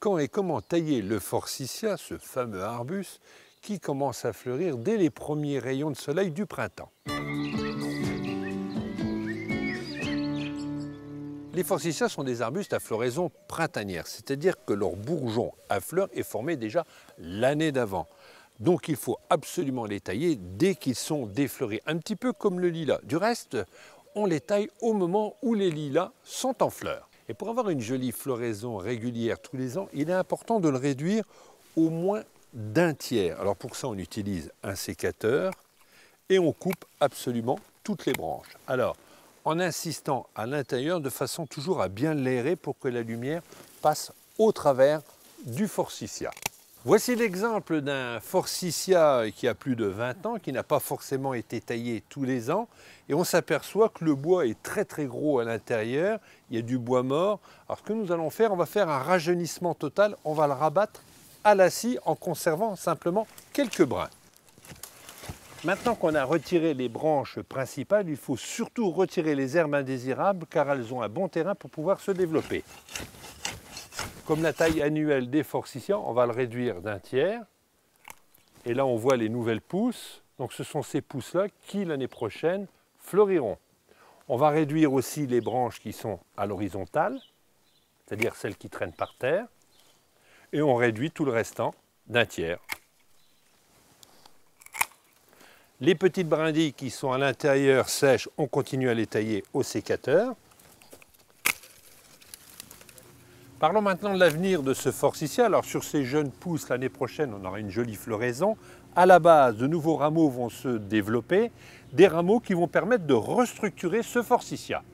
quand et comment tailler le forsythia, ce fameux arbuste, qui commence à fleurir dès les premiers rayons de soleil du printemps. Les forsythias sont des arbustes à floraison printanière, c'est-à-dire que leur bourgeon à fleurs est formé déjà l'année d'avant. Donc il faut absolument les tailler dès qu'ils sont défleurés, un petit peu comme le lilas. Du reste, on les taille au moment où les lilas sont en fleurs. Et pour avoir une jolie floraison régulière tous les ans, il est important de le réduire au moins d'un tiers. Alors pour ça, on utilise un sécateur et on coupe absolument toutes les branches. Alors, en insistant à l'intérieur de façon toujours à bien l'aérer pour que la lumière passe au travers du forsythia. Voici l'exemple d'un forsythia qui a plus de 20 ans, qui n'a pas forcément été taillé tous les ans, et on s'aperçoit que le bois est très très gros à l'intérieur, il y a du bois mort. Alors ce que nous allons faire, on va faire un rajeunissement total, on va le rabattre à la scie en conservant simplement quelques brins. Maintenant qu'on a retiré les branches principales, il faut surtout retirer les herbes indésirables car elles ont un bon terrain pour pouvoir se développer. Comme la taille annuelle des forsythias, on va le réduire d'un tiers. Et là, on voit les nouvelles pousses. Donc ce sont ces pousses-là qui, l'année prochaine, fleuriront. On va réduire aussi les branches qui sont à l'horizontale, c'est-à-dire celles qui traînent par terre. Et on réduit tout le restant d'un tiers. Les petites brindilles qui sont à l'intérieur sèches, on continue à les tailler au sécateur. Parlons maintenant de l'avenir de ce forsythia. Alors sur ces jeunes pousses, l'année prochaine, on aura une jolie floraison. À la base, de nouveaux rameaux vont se développer, des rameaux qui vont permettre de restructurer ce forsythia.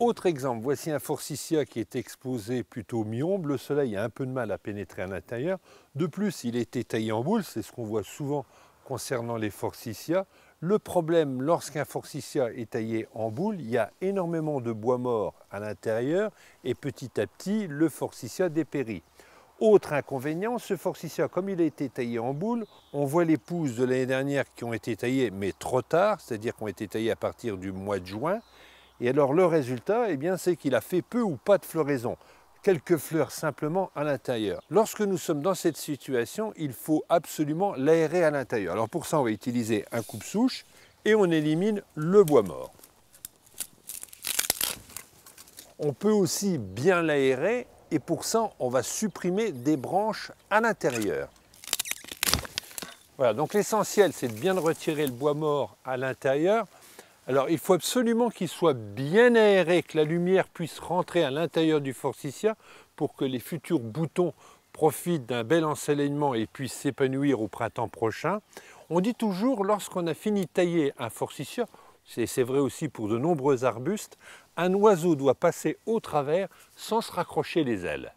Autre exemple, voici un forsythia qui est exposé plutôt mi-ombre. Le soleil a un peu de mal à pénétrer à l'intérieur. De plus, il été taillé en boule, c'est ce qu'on voit souvent concernant les forsythias. Le problème, lorsqu'un forsythia est taillé en boule, il y a énormément de bois mort à l'intérieur et petit à petit, le forsythia dépérit. Autre inconvénient, ce forsythia, comme il a été taillé en boule, on voit les pousses de l'année dernière qui ont été taillées, mais trop tard, c'est-à-dire qui ont été taillées à partir du mois de juin. Et alors le résultat, eh c'est qu'il a fait peu ou pas de floraison quelques fleurs simplement à l'intérieur. Lorsque nous sommes dans cette situation, il faut absolument l'aérer à l'intérieur. Alors pour ça, on va utiliser un coupe-souche et on élimine le bois mort. On peut aussi bien l'aérer et pour ça, on va supprimer des branches à l'intérieur. Voilà, donc l'essentiel, c'est de bien retirer le bois mort à l'intérieur alors il faut absolument qu'il soit bien aéré, que la lumière puisse rentrer à l'intérieur du forsythia pour que les futurs boutons profitent d'un bel ensoleillement et puissent s'épanouir au printemps prochain. On dit toujours, lorsqu'on a fini de tailler un forsythia, c'est vrai aussi pour de nombreux arbustes, un oiseau doit passer au travers sans se raccrocher les ailes.